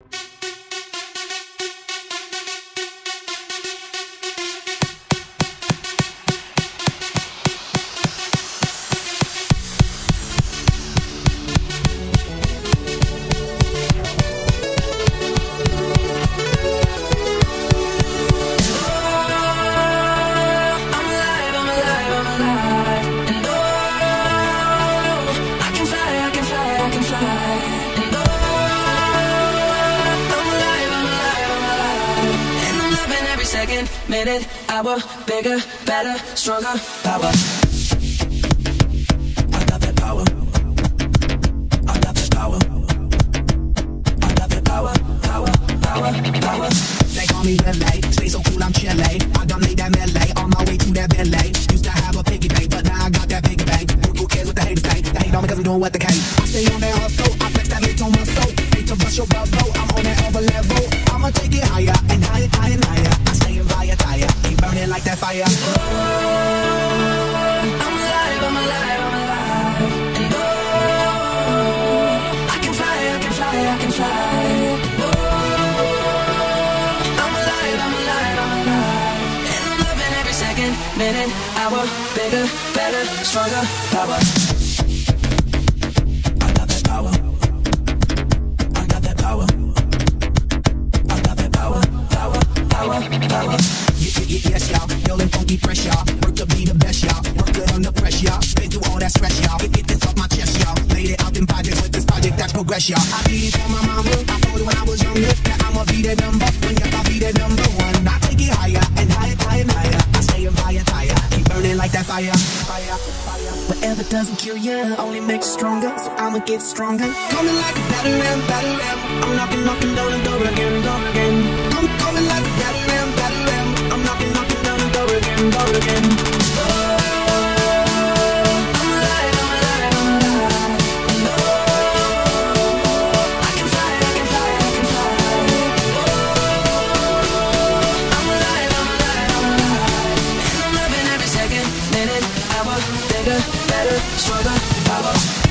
I'm second, minute, hour, bigger, better, stronger, power. I got that power. I got that power. I got that power, power, power, power. They call me Billy, stay so cool, I'm chilly. I done made that melee on my way to that Bentley. Used to have a piggy bank, but now I got that big bank. Who, cares what the haters think? They hate on me cause I'm doing what they can. I stay on that hustle, I flex that bitch on my soul. Hate to rush your bubble, I'm on that other level. I'ma take it higher and higher, higher, and higher. That fire. I'm alive, I'm alive, I'm alive. And oh, I can fly, I can fly, I can fly. Oh, I'm alive, I'm alive, I'm alive. And I'm loving every second, minute, hour, bigger, better, stronger, power. Yes, y'all. Feeling funky fresh, y'all. Work to be the best, y'all. Work under pressure, y'all. Been through all that stress, y'all. Get, this off my chest, y'all. Laid it out in projects with this project that's progress, y'all. I did it my mama. I told her when I was younger that I'ma be that number one. I take it higher and higher, higher and higher. I stay in fire, tire. Keep burning like that fire. Fire, fire. Whatever doesn't kill you only makes you stronger. So I'ma get stronger. Coming like a better and better. I'm knocking, knocking down the door again. power, bigger, better, stronger, power.